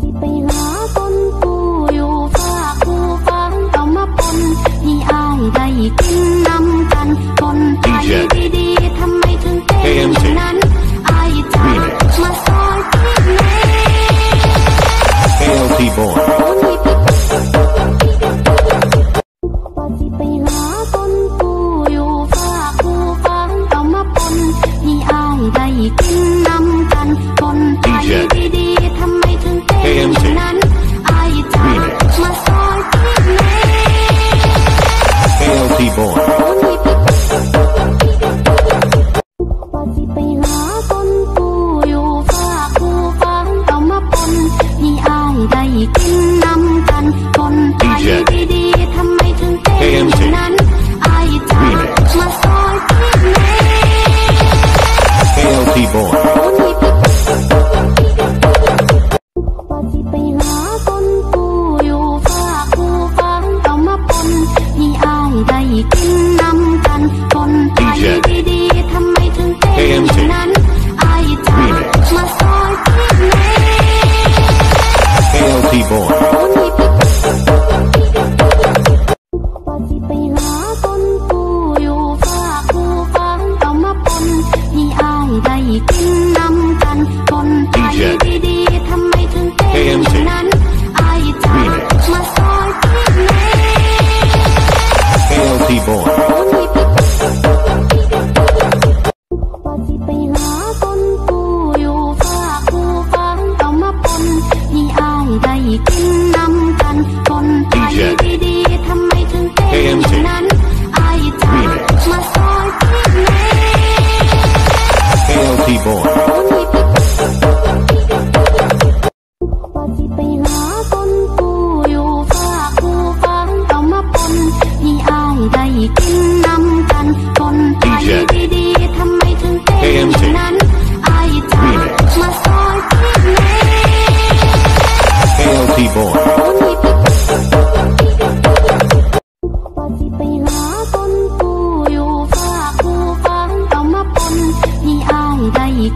ពីបញ្ហាគុណ He born.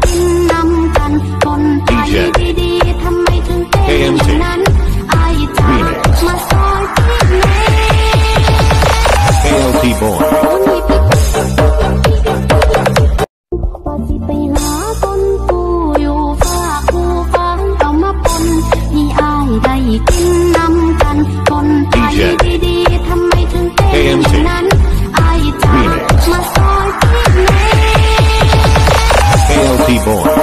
กินนำกันคนไทยดีๆทำไมถึงเป็นอย่างนั้นไอจ๋ามาซอยที่ไหน KLT Boy ไปหาคนปูอยู่ฝากผูฟังเอามาปนมีอายได้กินนำกันคนไทยดีๆทำไมถึงเป็นอย่างนั้น be born.